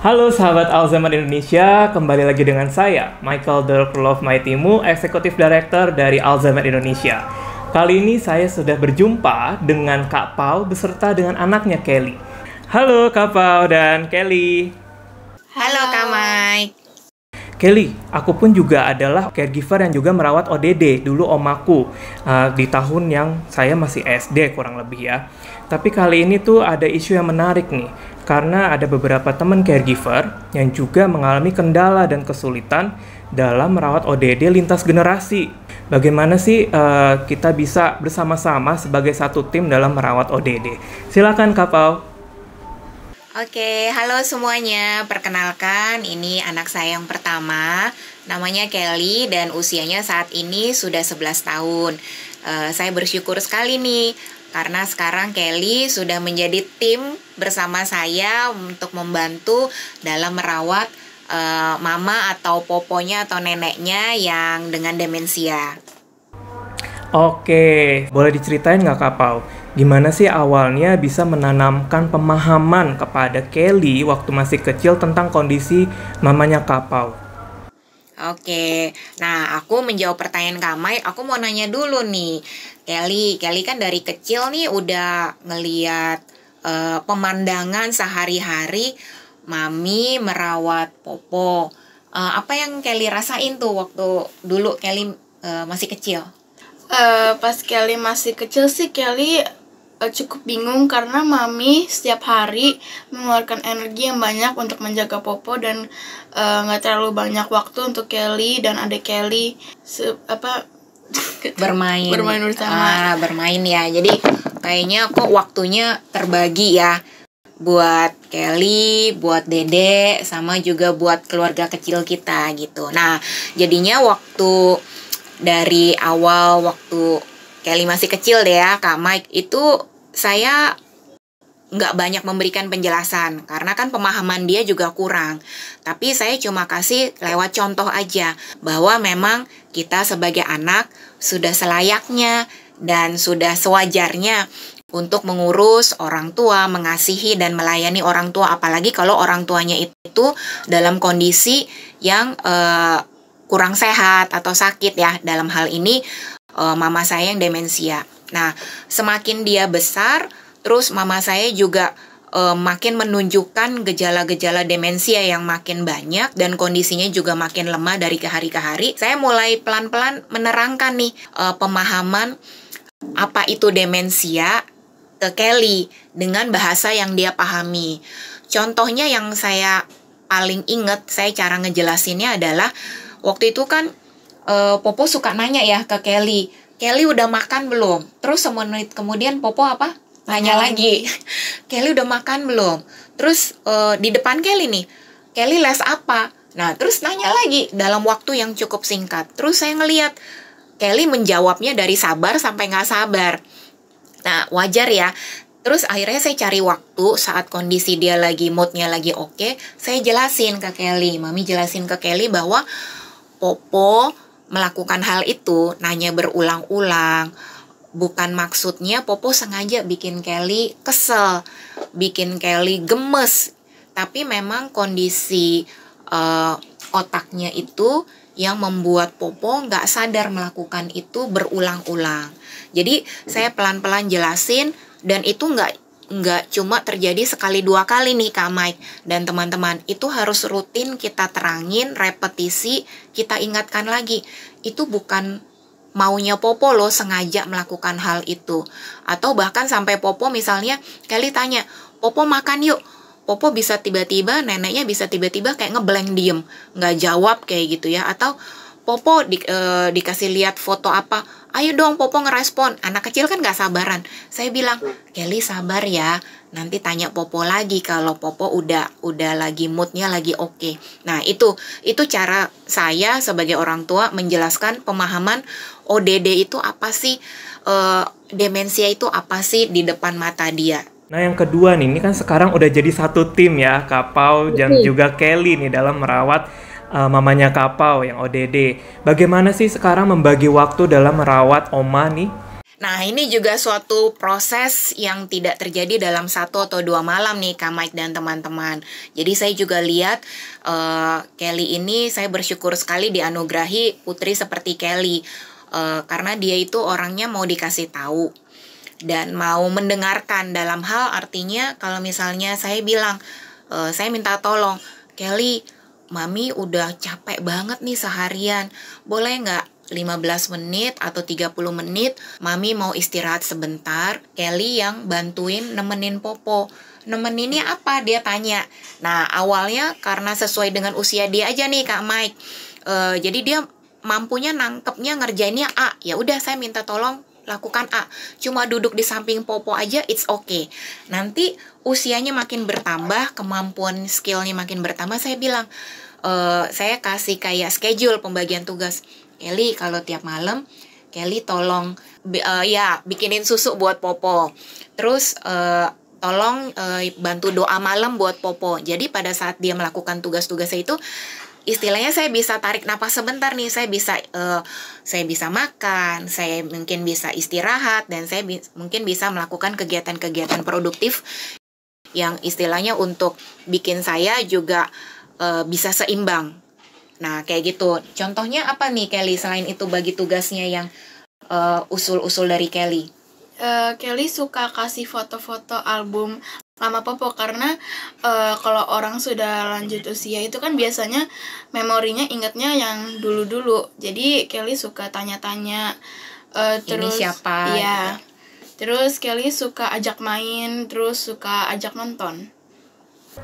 Halo sahabat Alzheimer Indonesia, kembali lagi dengan saya, Michael Love Maitimu, Eksekutif Director dari Alzheimer Indonesia. Kali ini saya sudah berjumpa dengan Kak Pau beserta dengan anaknya Kelly. Halo Kak Pau dan Kelly. Halo Kak Mike. Kelly, aku pun juga adalah caregiver yang juga merawat ODD dulu omaku uh, di tahun yang saya masih SD kurang lebih ya. Tapi kali ini tuh ada isu yang menarik nih karena ada beberapa teman caregiver yang juga mengalami kendala dan kesulitan dalam merawat ODD lintas generasi. Bagaimana sih uh, kita bisa bersama-sama sebagai satu tim dalam merawat ODD? Silakan Kak Pau. Oke, halo semuanya. Perkenalkan, ini anak saya yang pertama. Namanya Kelly dan usianya saat ini sudah 11 tahun. Uh, saya bersyukur sekali nih karena sekarang Kelly sudah menjadi tim bersama saya untuk membantu dalam merawat uh, mama atau poponya atau neneknya yang dengan demensia. Oke, boleh diceritain nggak Kak Pau? Gimana sih awalnya bisa menanamkan pemahaman kepada Kelly waktu masih kecil tentang kondisi mamanya Kak Pau? Oke, nah aku menjawab pertanyaan Kamai, aku mau nanya dulu nih, Kelly, Kelly kan dari kecil nih udah ngeliat uh, pemandangan sehari-hari mami merawat Popo. Uh, apa yang Kelly rasain tuh waktu dulu Kelly uh, masih kecil? Uh, pas Kelly masih kecil sih Kelly uh, cukup bingung karena mami setiap hari mengeluarkan energi yang banyak untuk menjaga Popo dan eh, nggak uh, terlalu banyak waktu untuk Kelly dan adik Kelly. Se apa? Bermain. Bermain bersama. Ah, bermain ya. Jadi kayaknya kok waktunya terbagi ya. Buat Kelly, buat Dede, sama juga buat keluarga kecil kita gitu. Nah, jadinya waktu dari awal waktu Kelly masih kecil deh ya, Kak Mike itu saya nggak banyak memberikan penjelasan karena kan pemahaman dia juga kurang. Tapi saya cuma kasih lewat contoh aja bahwa memang kita sebagai anak sudah selayaknya dan sudah sewajarnya untuk mengurus orang tua, mengasihi dan melayani orang tua apalagi kalau orang tuanya itu dalam kondisi yang uh, kurang sehat atau sakit ya. Dalam hal ini uh, mama saya yang demensia. Nah, semakin dia besar, terus mama saya juga uh, makin menunjukkan gejala-gejala demensia yang makin banyak dan kondisinya juga makin lemah dari ke hari ke hari. Saya mulai pelan-pelan menerangkan nih uh, pemahaman apa itu demensia ke Kelly dengan bahasa yang dia pahami. Contohnya yang saya paling ingat, saya cara ngejelasinnya adalah waktu itu kan uh, Popo suka nanya ya ke Kelly, Kelly udah makan belum? Terus semenit kemudian Popo apa? Nanya lagi. Kelly udah makan belum? Terus uh, di depan Kelly nih, Kelly les apa? Nah, terus nanya lagi dalam waktu yang cukup singkat. Terus saya ngeliat Kelly menjawabnya dari sabar sampai nggak sabar. Nah, wajar ya. Terus akhirnya saya cari waktu saat kondisi dia lagi moodnya lagi oke, okay, saya jelasin ke Kelly, mami jelasin ke Kelly bahwa Popo melakukan hal itu, nanya berulang-ulang, bukan maksudnya Popo sengaja bikin Kelly kesel, bikin Kelly gemes, tapi memang kondisi uh, otaknya itu yang membuat Popo nggak sadar melakukan itu berulang-ulang. Jadi saya pelan-pelan jelasin dan itu nggak nggak cuma terjadi sekali dua kali nih Kak Mike. Dan teman-teman itu harus rutin kita terangin repetisi kita ingatkan lagi. Itu bukan maunya Popo loh sengaja melakukan hal itu. Atau bahkan sampai Popo misalnya Kelly tanya Popo makan yuk. Popo bisa tiba-tiba neneknya bisa tiba-tiba kayak ngeblank diem. Nggak jawab kayak gitu ya. Atau Popo di, e, dikasih lihat foto apa ayo dong Popo ngerespon. Anak kecil kan gak sabaran. Saya bilang Kelly sabar ya. Nanti tanya Popo lagi kalau Popo udah udah lagi moodnya lagi oke. Okay. nah itu itu cara saya sebagai orang tua menjelaskan pemahaman ODD itu apa sih e, demensia itu apa sih di depan mata dia. Nah yang kedua nih, ini kan sekarang udah jadi satu tim ya, Kapau dan juga Kelly nih dalam merawat uh, mamanya Kapau yang ODD. Bagaimana sih sekarang membagi waktu dalam merawat Oma nih? Nah, ini juga suatu proses yang tidak terjadi dalam satu atau dua malam nih, Kak Mike dan teman-teman. Jadi saya juga lihat uh, Kelly ini, saya bersyukur sekali dianugerahi putri seperti Kelly. Uh, karena dia itu orangnya mau dikasih tahu dan mau mendengarkan dalam hal artinya kalau misalnya saya bilang, uh, saya minta tolong, Kelly, Mami udah capek banget nih seharian, boleh nggak 15 menit atau 30 menit, Mami mau istirahat sebentar, Kelly yang bantuin nemenin Popo. Nemeninnya apa? Dia tanya. Nah, awalnya karena sesuai dengan usia dia aja nih Kak Mike. Uh, jadi dia mampunya nangkepnya ngerjainnya A. Ya udah saya minta tolong lakukan A. Cuma duduk di samping Popo aja it's okay. Nanti usianya makin bertambah, kemampuan skillnya makin bertambah, saya bilang, uh, saya kasih kayak schedule pembagian tugas Kelly kalau tiap malam Kelly tolong uh, ya bikinin susu buat Popo. Terus uh, tolong uh, bantu doa malam buat Popo. Jadi pada saat dia melakukan tugas-tugasnya itu istilahnya saya bisa tarik napas sebentar nih. Saya bisa uh, saya bisa makan, saya mungkin bisa istirahat dan saya bi mungkin bisa melakukan kegiatan-kegiatan produktif yang istilahnya untuk bikin saya juga uh, bisa seimbang Nah, kayak gitu. Contohnya apa nih Kelly selain itu bagi tugasnya yang uh, usul-usul dari Kelly? Uh, Kelly suka kasih foto-foto album lama Popo karena uh, kalau orang sudah lanjut usia itu kan biasanya memorinya ingatnya yang dulu-dulu. Jadi Kelly suka tanya-tanya uh, terus Ini siapa? Iya. Terus Kelly suka ajak main, terus suka ajak nonton.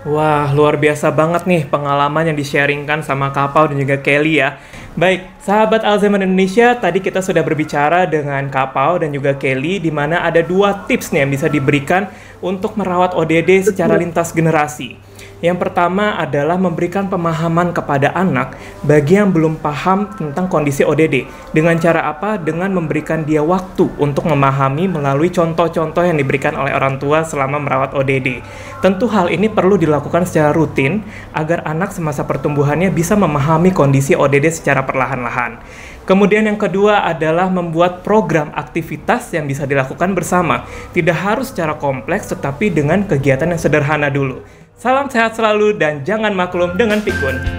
Wah, luar biasa banget nih pengalaman yang di-sharingkan sama Kapau dan juga Kelly ya. Baik, sahabat Alzheimer Indonesia, tadi kita sudah berbicara dengan Kapau dan juga Kelly di mana ada dua tips nih yang bisa diberikan untuk merawat ODD secara lintas generasi. Yang pertama adalah memberikan pemahaman kepada anak bagi yang belum paham tentang kondisi ODD. Dengan cara apa? Dengan memberikan dia waktu untuk memahami melalui contoh-contoh yang diberikan oleh orang tua selama merawat ODD. Tentu hal ini perlu dilakukan secara rutin agar anak semasa pertumbuhannya bisa memahami kondisi ODD secara perlahan-lahan. Kemudian yang kedua adalah membuat program aktivitas yang bisa dilakukan bersama. Tidak harus secara kompleks tetapi dengan kegiatan yang sederhana dulu. Salam sehat selalu dan jangan maklum dengan pikun.